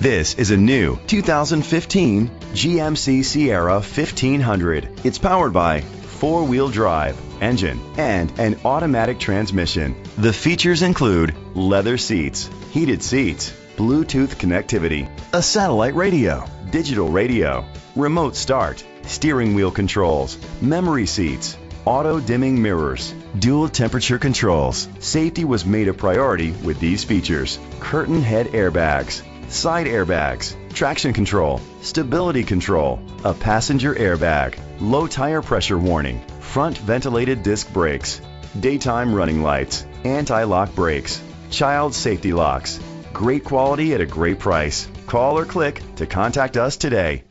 This is a new 2015 GMC Sierra 1500. It's powered by four-wheel drive engine and an automatic transmission. The features include leather seats, heated seats, Bluetooth connectivity, a satellite radio, digital radio, remote start, steering wheel controls, memory seats, auto dimming mirrors, dual temperature controls. Safety was made a priority with these features. Curtain head airbags, side airbags, traction control, stability control, a passenger airbag, low tire pressure warning, front ventilated disc brakes, daytime running lights, anti-lock brakes, child safety locks. Great quality at a great price. Call or click to contact us today.